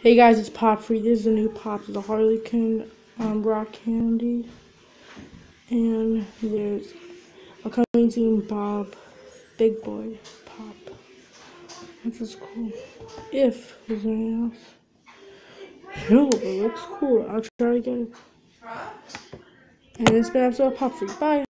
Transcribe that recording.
Hey guys, it's Pop Freak. This is a new Pop, the Harley Quinn um, rock candy. And there's a coming to Bob, Big Boy Pop. which is cool. If there's anything else. No, but it looks cool. I'll try again. And it's been episode of Pop Freak. Bye.